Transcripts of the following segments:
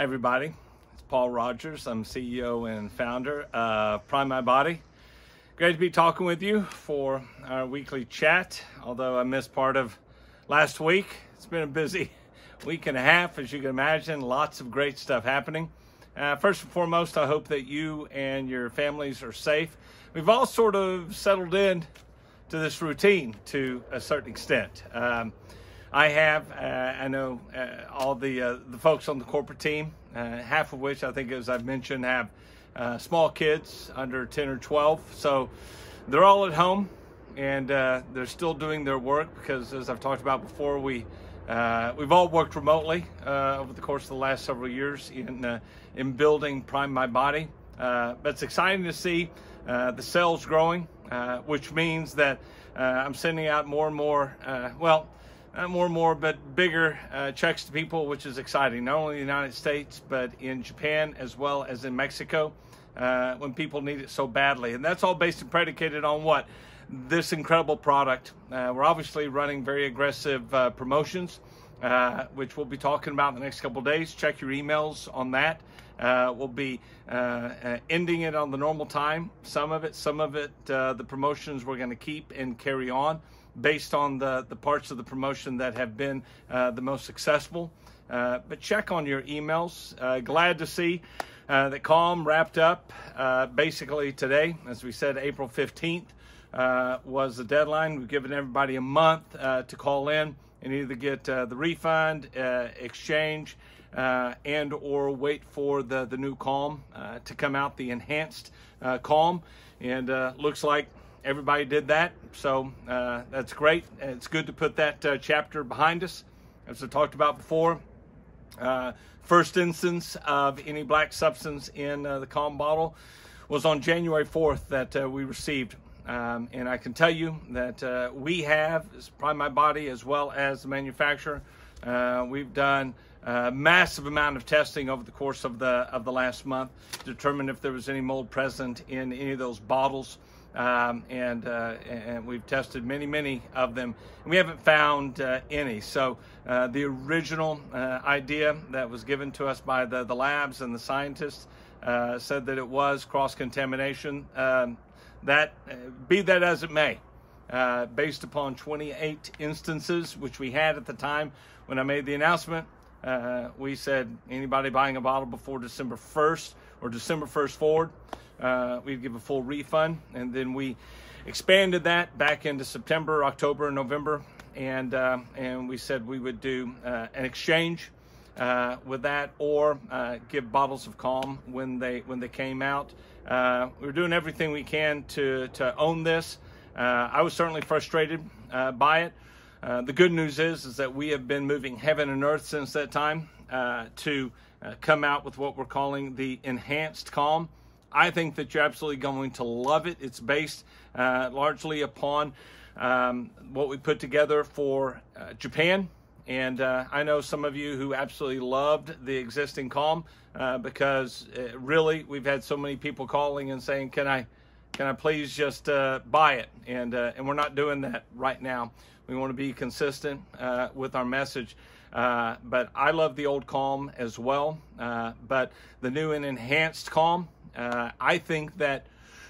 Everybody. It's Paul Rogers. I'm CEO and founder of Prime My Body. Great to be talking with you for our weekly chat. Although I missed part of last week, it's been a busy week and a half, as you can imagine. Lots of great stuff happening. Uh, first and foremost, I hope that you and your families are safe. We've all sort of settled in to this routine to a certain extent. Um, I have. Uh, I know uh, all the uh, the folks on the corporate team, uh, half of which I think, as I've mentioned, have uh, small kids under 10 or 12. So they're all at home and uh, they're still doing their work because, as I've talked about before, we we've all worked remotely over the course of the last several years in in building Prime My Body. but it's exciting to see the sales growing, which means that I'm sending out more and more. well uh, more and more, but bigger uh, checks to people, which is exciting, not only in the United States, but in Japan as well as in Mexico uh, when people need it so badly. And that's all based and predicated on what? This incredible product. Uh, we're obviously running very aggressive uh, promotions, uh, which we'll be talking about in the next couple days. Check your emails on that. we'll be ending it on the normal time. Some of it, some of it, the promotions we're going to keep and carry on based on the, the parts of the promotion that have been uh, the most successful. Uh, but check on your emails. Uh, glad to see uh, that Calm wrapped up uh, basically today. As we said, April 15th uh, was the deadline. We've given everybody a month to call in and either get the refund, exchange, and or wait for the, the new Calm to come out, the enhanced Calm. And looks like everybody did that. So uh, that's great. It's good to put that uh, chapter behind us. As I talked about before, uh, first instance of any black substance in uh, the calm bottle was on January 4th that uh, we received. Um, and I can tell you that uh, we have, Prime My Body, as well as the manufacturer, we've done a massive amount of testing over the course of the of the last month to determine if there was any mold present in any of those bottles um, and uh, and we've tested many many of them. And we haven't found uh, any. So uh, the original uh, idea that was given to us by the, the labs and the scientists uh, said that it was cross contamination um, that uh, be that as it may based upon 28 instances which we had at the time when I made the announcement we said anybody buying a bottle before December 1st or December 1st forward uh, we'd give a full refund. And then we expanded that back into September, October, and November, and uh, and we said we would do uh, an exchange uh, with that, or uh, give bottles of Calm when they when they came out. Uh, we are doing everything we can to to own this. I was certainly frustrated by it. the good news is is that we have been moving heaven and earth since that time to come out with what we're calling the enhanced Calm. I think that you're absolutely going to love it. It's based uh, largely upon um, what we put together for uh, Japan. And uh, I know some of you who absolutely loved the existing Calm uh, because uh, really we've had so many people calling and saying, "Can I, can I please just uh, buy it?" And and we're not doing that right now. We want to be consistent with our message. but I love the old Calm as well. but the new and enhanced Calm, uh, I think that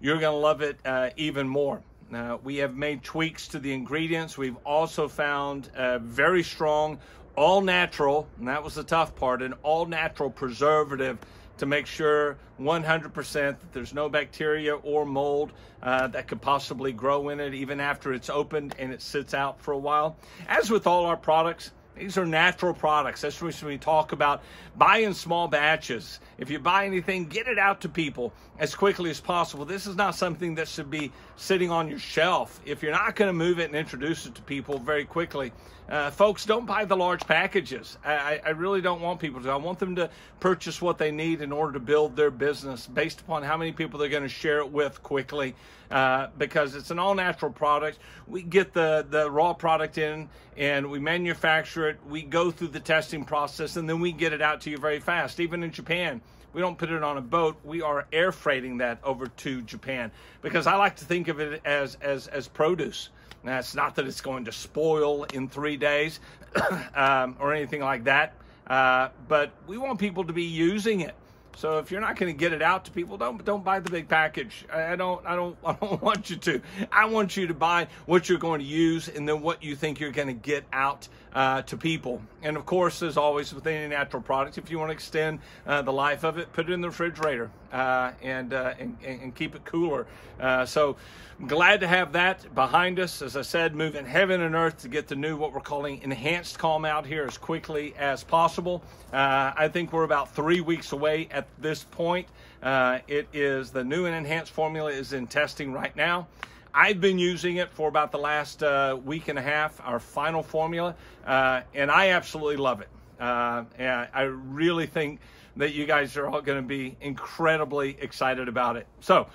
you're going to love it uh, even more. Uh, we have made tweaks to the ingredients. We've also found a very strong, all natural, and that was the tough part, an all natural preservative to make sure 100% that there's no bacteria or mold uh, that could possibly grow in it even after it's opened and it sits out for a while. As with all our products, these are natural products. That's when we talk about buying small batches. If you buy anything, get it out to people as quickly as possible. This is not something that should be sitting on your shelf. If you're not going to move it and introduce it to people very quickly, uh, folks, don't buy the large packages. I, I, really don't want people to. I want them to purchase what they need in order to build their business based upon how many people they're going to share it with quickly. Uh, because it's an all natural product. We get the, the raw product in and we manufacture We go through the testing process and then we get it out to you very fast. Even in Japan, we don't put it on a boat. We are air freighting that over to Japan because I like to think of it as as as produce. Now, it's not that it's going to spoil in three days um, or anything like that. uh, but we want people to be using it. So if you're not going to get it out to people, don't don't buy the big package. I don't I don't I don't want you to. I want you to buy what you're going to use and then what you think you're going to get out uh, to people. And of course, as always with any natural product, if you want to extend uh, the life of it, put it in the refrigerator uh, and, uh, and, and keep it cooler. Uh, so glad to have that behind us. As I said, moving heaven and earth to get the new what we're calling enhanced calm out here as quickly as possible. Uh, I think we're about three weeks away at this point. it is the new and enhanced formula is in testing right now. I've been using it for about the last uh, week and a half, our final formula, uh, and I absolutely love it. Uh, and I really think that you guys are all going to be incredibly excited about it. So,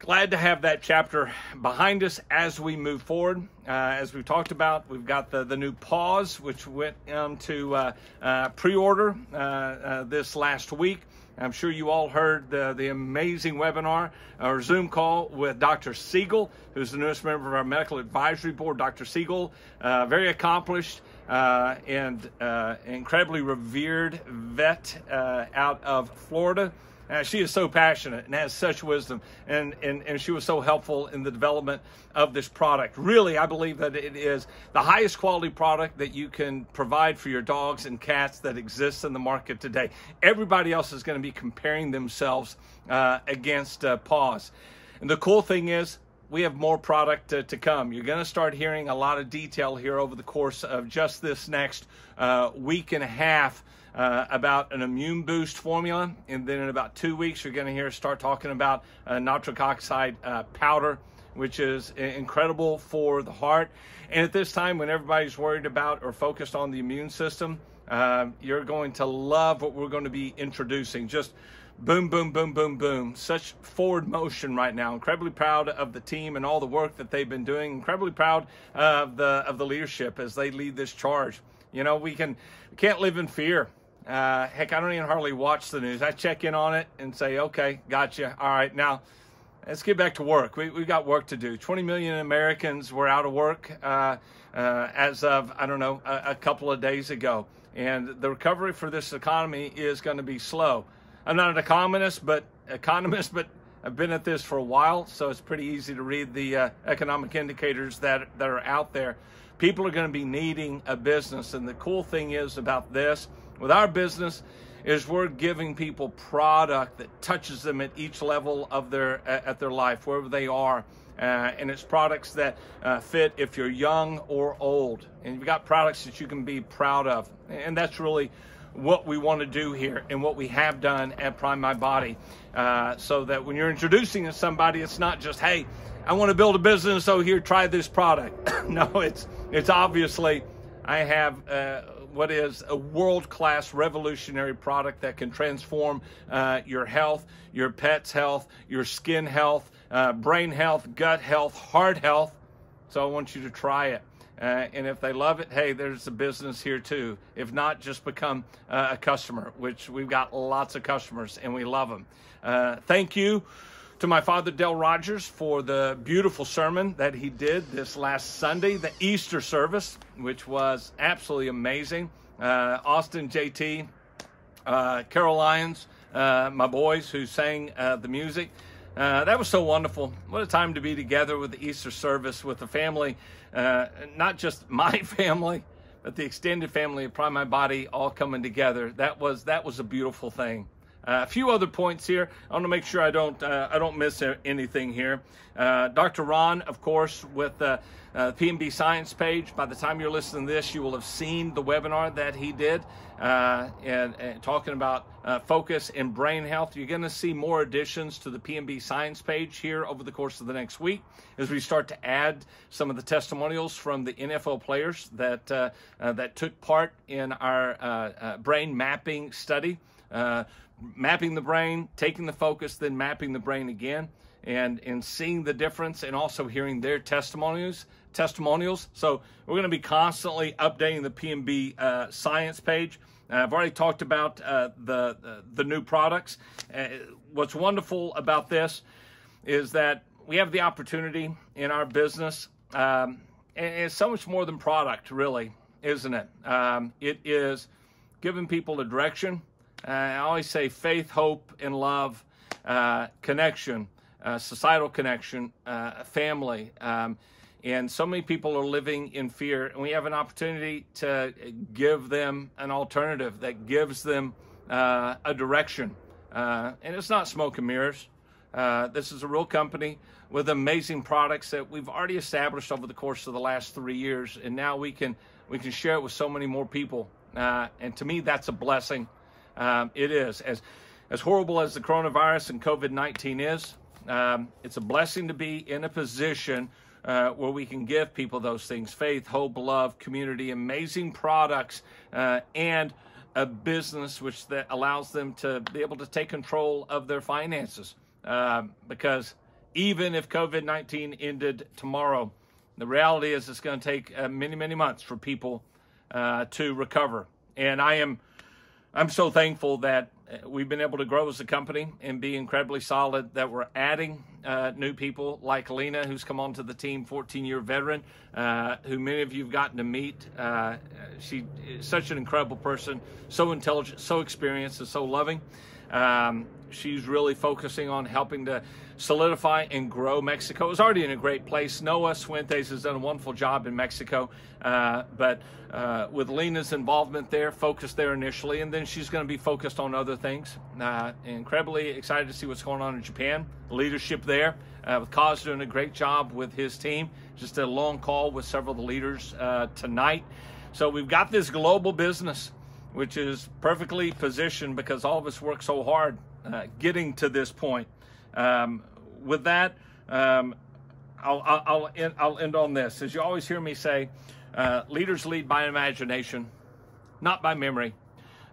glad to have that chapter behind us as we move forward. Uh, as we've talked about, we've got the, the new Paws, which went into uh, uh, pre order uh, uh, this last week. I'm sure you all heard the, the amazing webinar or Zoom call with Dr. Siegel, who's the newest member of our medical advisory board. Dr. Siegel, uh, very accomplished uh, and uh, incredibly revered vet uh, out of Florida. Uh, she is so passionate and has such wisdom, and, and, and she was so helpful in the development of this product. Really, I believe that it is the highest quality product that you can provide for your dogs and cats that exists in the market today. Everybody else is going to be comparing themselves uh, against uh, Paws. And the cool thing is, we have more product to, to come. You're going to start hearing a lot of detail here over the course of just this next uh, week and a half uh, about an immune boost formula. And then in about two weeks, you're going to hear start talking about uh, nitric oxide uh, powder, which is incredible for the heart. And at this time, when everybody's worried about or focused on the immune system, uh, you're going to love what we're going to be introducing. Just boom, boom, boom, boom, boom. Such forward motion right now. Incredibly proud of the team and all the work that they've been doing. Incredibly proud of the of the leadership as they lead this charge. You know, we can we can't live in fear. Uh, heck, I don't even hardly watch the news. I check in on it and say, okay, gotcha. All right, now let's get back to work. We, we've got work to do. 20 million Americans were out of work uh, uh, as of, I don't know, a, a, couple of days ago. And the recovery for this economy is going to be slow. I'm not an economist, but economist, but I've been at this for a while, so it's pretty easy to read the uh, economic indicators that, that are out there. People are going to be needing a business. And the cool thing is about this, with our business is we're giving people product that touches them at each level of their at their life wherever they are uh, and it's products that uh, fit if you're young or old and you've got products that you can be proud of and that's really what we want to do here and what we have done at prime my body uh, so that when you're introducing to somebody it's not just hey i want to build a business so here try this product no it's it's obviously i have uh, what is a world class revolutionary product that can transform uh, your health, your pet's health, your skin health, uh, brain health, gut health, heart health. So I want you to try it. Uh, and if they love it, hey, there's a business here too. If not, just become uh, a customer, which we've got lots of customers and we love them. Uh, thank you to my father, Dell Rogers, for the beautiful sermon that he did this last Sunday, the Easter service, which was absolutely amazing. Uh, Austin, JT, uh, Carol Lyons, uh, my boys who sang the music. Uh, that was so wonderful. What a time to be together with the Easter service with the family, uh, not just my family, but the extended family of Prime My Body all coming together. That was that was a beautiful thing. Uh, a few other points here. I want to make sure I don't uh, I don't miss anything here. Uh, Dr. Ron, of course, with the uh, PMB Science page. By the time you're listening to this, you will have seen the webinar that he did uh, and, and, talking about uh, focus and brain health. You're going to see more additions to the PMB Science page here over the course of the next week as we start to add some of the testimonials from the NFL players that that took part in our brain mapping study mapping the brain, taking the focus, then mapping the brain again, and and seeing the difference, and also hearing their testimonials. Testimonials. So we're going to be constantly updating the PMB uh, science page. Uh, I've already talked about uh, the, the, the new products. Uh, what's wonderful about this is that we have the opportunity in our business, um, and it's so much more than product, really, isn't it? Um, it is giving people a direction. Uh, I always say faith, hope, and love, uh, connection, uh, societal connection, uh, family. Um, and so many people are living in fear, and we have an opportunity to give them an alternative that gives them uh, a direction. Uh, and it's not smoke and mirrors. this is a real company with amazing products that we've already established over the course of the last three years, and now we can we can share it with so many more people. Uh, and to me, that's a blessing. Um, it is as as horrible as the coronavirus and COVID nineteen is. Um, it's a blessing to be in a position uh, where we can give people those things: faith, hope, love, community, amazing products, uh, and a business which that allows them to be able to take control of their finances. Um, because even if COVID 19 ended tomorrow. The reality is it's going to take uh, many, many months for people uh, to recover. And I am, I'm so thankful that uh, we've been able to grow as a company and be incredibly solid. That we're adding uh, new people like Lena, who's come onto the team, 14-year veteran, uh, who many of you have gotten to meet. Uh, she is such an incredible person, so intelligent, so experienced, and so loving. Um, she's really focusing on helping to solidify and grow Mexico. It was already in a great place. Noah Fuentes has done a wonderful job in Mexico, uh, but uh, with Lena's involvement there, focused there initially, and then she's going to be focused on other things. Uh, incredibly excited to see what's going on in Japan. Leadership there, uh, with Kaz doing a great job with his team. Just a long call with several of the leaders uh, tonight. So we've got this global business which is perfectly positioned because all of us work so hard uh, getting to this point. Um, with that, um, I'll, I'll, end, I'll end on this. As you always hear me say, uh, leaders lead by imagination, not by memory,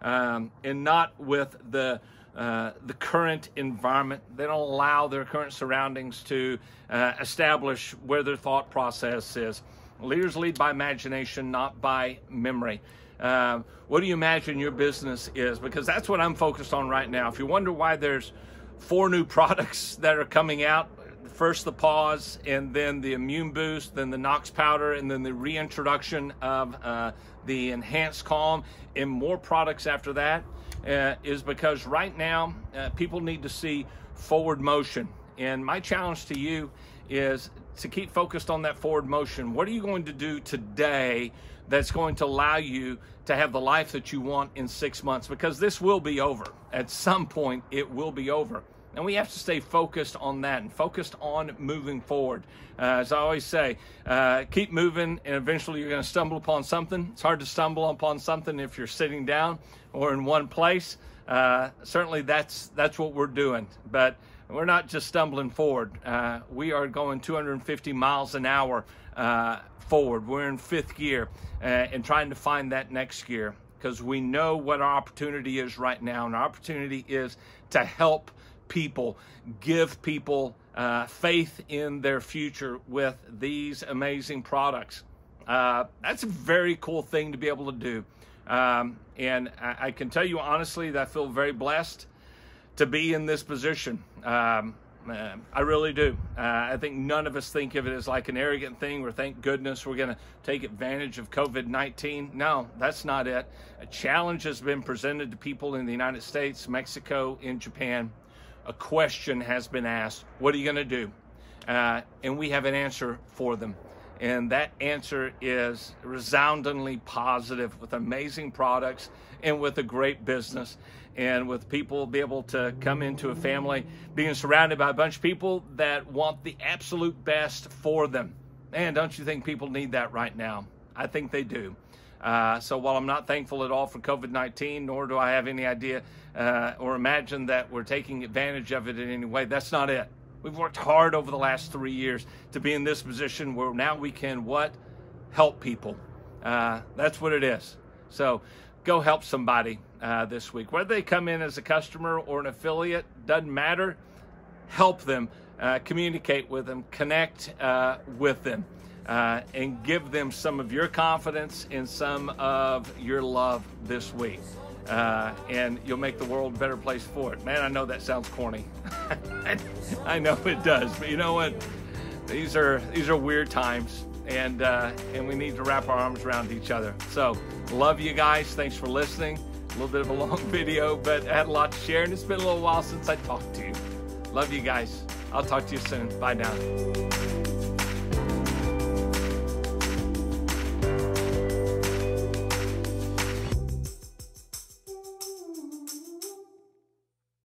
um, and not with the uh, the current environment. They don't allow their current surroundings to uh, establish where their thought process is. Leaders lead by imagination, not by memory. Uh, what do you imagine your business is? Because that's what I'm focused on right now. If you wonder why there's four new products that are coming out, first the Paws, and then the immune boost, then the Knox powder, and then the reintroduction of uh, the enhanced calm, and more products after that, uh, is because right now uh, people need to see forward motion. And my challenge to you is to keep focused on that forward motion. What are you going to do today that's going to allow you to have the life that you want in six months? Because this will be over. At some point, it will be over. And we have to stay focused on that and focused on moving forward. Uh, as I always say, uh, keep moving, and eventually you're going to stumble upon something. It's hard to stumble upon something if you're sitting down or in one place. Uh, certainly, that's that's what we're doing. But we're not just stumbling forward. Uh, we are going 250 miles an hour uh, forward. We're in fifth gear uh, and trying to find that next gear because we know what our opportunity is right now. And our opportunity is to help people, give people uh, faith in their future with these amazing products. Uh, that's a very cool thing to be able to do. Um, and I, I, can tell you honestly that I feel very blessed to be in this position. Um, uh, I really do. Uh, I think none of us think of it as like an arrogant thing where thank goodness we're going to take advantage of COVID 19. No, that's not it. A challenge has been presented to people in the United States, Mexico, in Japan. A question has been asked What are you going to do? Uh, and we have an answer for them. And that answer is resoundingly positive with amazing products and with a great business and with people be able to come into a family being surrounded by a bunch of people that want the absolute best for them. And don't you think people need that right now? I think they do. Uh, so while I'm not thankful at all for COVID 19, nor do I have any idea uh, or imagine that we're taking advantage of it in any way, that's not it. We've worked hard over the last three years to be in this position where now we can what? Help people. Uh, that's what it is. So go help somebody uh, this week. Whether they come in as a customer or an affiliate, doesn't matter. Help them, uh, communicate with them, connect uh, with them, uh, and give them some of your confidence and some of your love this week uh, and you'll make the world a better place for it. Man, I know that sounds corny. I know it does, but you know what? These are these are weird times, and uh, and we need to wrap our arms around each other. So, love you guys. Thanks for listening. A little bit of a long video, but I had a lot to share, and it's been a little while since I talked to you. Love you guys. I'll talk to you soon. Bye now.